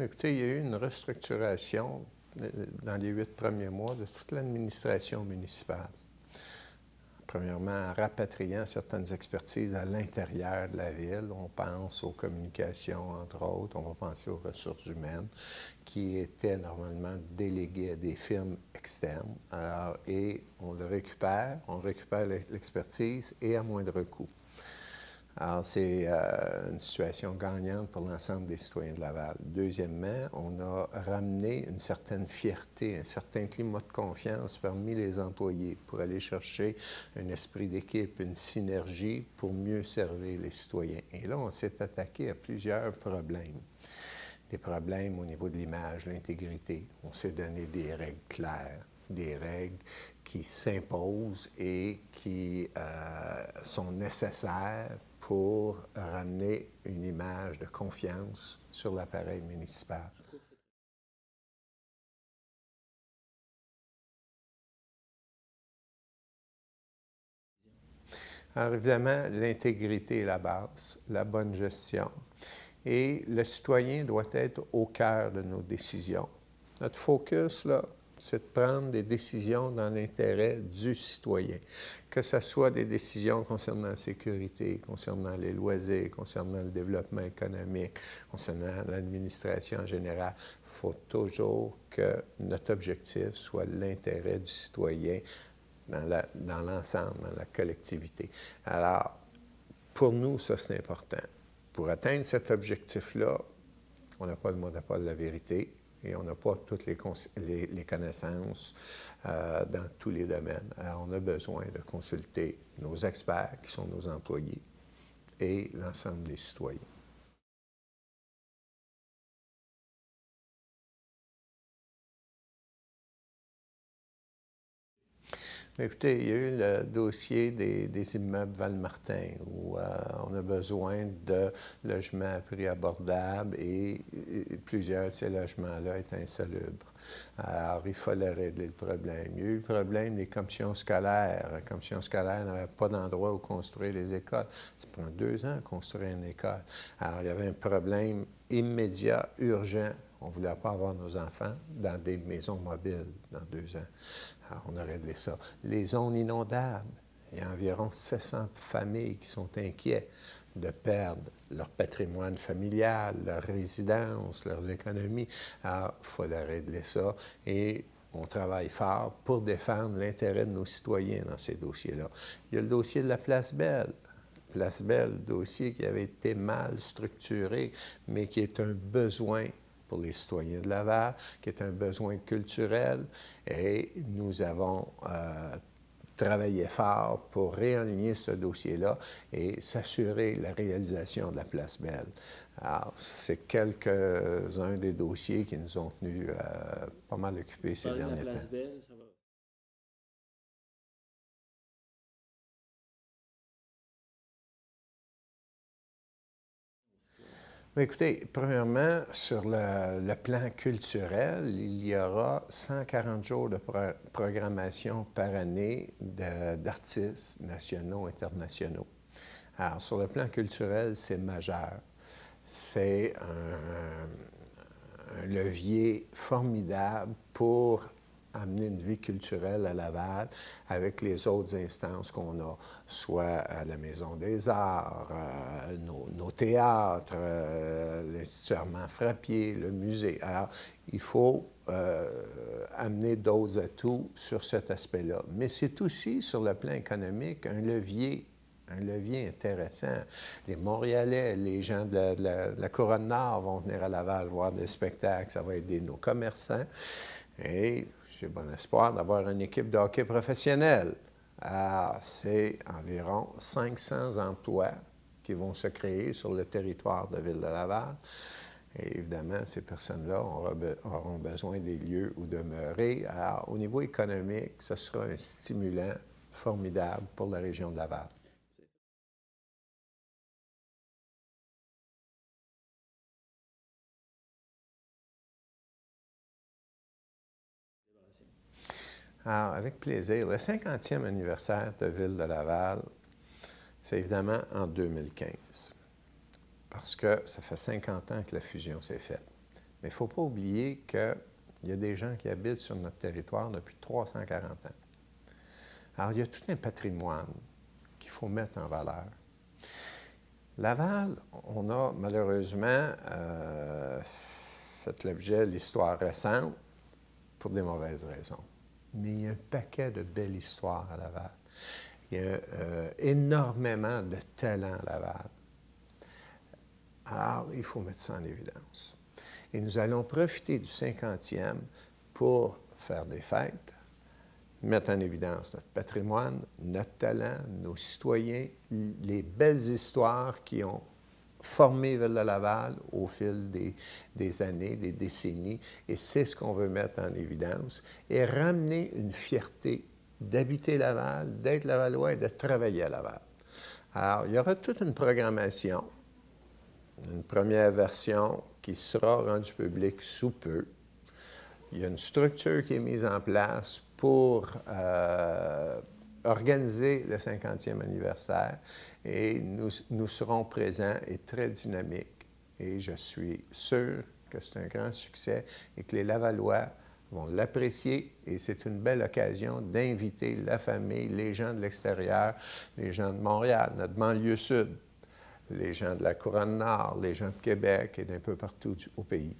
Écoutez, il y a eu une restructuration euh, dans les huit premiers mois de toute l'administration municipale. Premièrement, en rapatriant certaines expertises à l'intérieur de la ville. On pense aux communications, entre autres. On va penser aux ressources humaines qui étaient normalement déléguées à des firmes externes. et on le récupère, on récupère l'expertise et à moindre coût. Alors, c'est euh, une situation gagnante pour l'ensemble des citoyens de Laval. Deuxièmement, on a ramené une certaine fierté, un certain climat de confiance parmi les employés pour aller chercher un esprit d'équipe, une synergie pour mieux servir les citoyens. Et là, on s'est attaqué à plusieurs problèmes. Des problèmes au niveau de l'image, l'intégrité. On s'est donné des règles claires des règles qui s'imposent et qui euh, sont nécessaires pour ramener une image de confiance sur l'appareil municipal. Alors évidemment, l'intégrité est la base, la bonne gestion. Et le citoyen doit être au cœur de nos décisions. Notre focus, là, c'est de prendre des décisions dans l'intérêt du citoyen, que ce soit des décisions concernant la sécurité, concernant les loisirs, concernant le développement économique, concernant l'administration en général. Il faut toujours que notre objectif soit l'intérêt du citoyen dans l'ensemble, dans, la collectivité. Alors, pour nous, ça c'est important. Pour atteindre cet objectif-là, on n'a pas le monopole de la vérité, et on n'a pas toutes les, connaissances euh, dans tous les domaines. Alors, on a besoin de consulter nos experts, qui sont nos employés, et l'ensemble des citoyens. Écoutez, il y a eu le dossier des, immeubles Valmartin où euh, on a besoin de logements à prix abordable et, plusieurs de ces logements-là étaient insalubres. Alors, il fallait régler le problème. Il y a eu le problème des commissions scolaires. La commission scolaire n'avait pas d'endroit où construire les écoles. Ça prend deux ans à construire une école. Alors, il y avait un problème immédiat, urgent. On ne voulait pas avoir nos enfants dans des maisons mobiles dans deux ans. Alors, on a réglé ça. Les zones inondables, il y a environ 700 familles qui sont inquiètes de perdre leur patrimoine familial, leur résidence, leurs économies. Alors, il faut régler ça. Et on travaille fort pour défendre l'intérêt de nos citoyens dans ces dossiers-là. Il y a le dossier de la Place Belle. Place Belle, dossier qui avait été mal structuré, mais qui est un besoin pour les citoyens de Laval, qui est un besoin culturel. Et nous avons euh, travaillé fort pour réaligner ce dossier-là et s'assurer la réalisation de la place Belle. Alors, c'est quelques-uns des dossiers qui nous ont tenus euh, pas mal occupés ces derniers temps. Écoutez, premièrement, sur le, plan culturel, il y aura 140 jours de programmation par année d'artistes nationaux, internationaux. Alors, sur le plan culturel, c'est majeur. C'est un levier formidable pour amener une vie culturelle à Laval avec les autres instances qu'on a, soit à la Maison des Arts, euh, nos, théâtres, euh, Frappier, le musée. Alors, il faut euh, amener d'autres atouts sur cet aspect-là. Mais c'est aussi, sur le plan économique, un levier un levier intéressant. Les Montréalais, les gens de la, Couronne Nord vont venir à Laval voir des spectacles, ça va aider nos commerçants. J'ai bon espoir d'avoir une équipe de hockey professionnelle. Ah, c'est environ 500 emplois qui vont se créer sur le territoire de Ville-de-Laval. Et évidemment, ces personnes-là auront besoin des lieux où demeurer. Alors, au niveau économique, ce sera un stimulant formidable pour la région de Laval. Alors, avec plaisir. Le 50e anniversaire de Ville de Laval, c'est évidemment en 2015, parce que ça fait 50 ans que la fusion s'est faite. Mais il ne faut pas oublier qu'il y a des gens qui habitent sur notre territoire depuis 340 ans. Alors, il y a tout un patrimoine qu'il faut mettre en valeur. Laval, on a malheureusement euh, fait l'objet de l'histoire récente pour des mauvaises raisons. Mais il y a un paquet de belles histoires à Laval. Il y a euh, énormément de talent à Laval. Alors, il faut mettre ça en évidence. Et nous allons profiter du 50e pour faire des fêtes, mettre en évidence notre patrimoine, notre talent, nos citoyens, les belles histoires qui ont formé Ville-de-Laval au fil des, des, années, des décennies, et c'est ce qu'on veut mettre en évidence, et ramener une fierté d'habiter Laval, d'être Lavallois et de travailler à Laval. Alors, il y aura toute une programmation, une première version qui sera rendue publique sous peu. Il y a une structure qui est mise en place pour euh, organiser le 50e anniversaire et nous, nous, serons présents et très dynamiques. Et je suis sûr que c'est un grand succès et que les Lavallois vont l'apprécier et c'est une belle occasion d'inviter la famille, les gens de l'extérieur, les gens de Montréal, notre banlieue sud, les gens de la Couronne Nord, les gens de Québec et d'un peu partout au pays.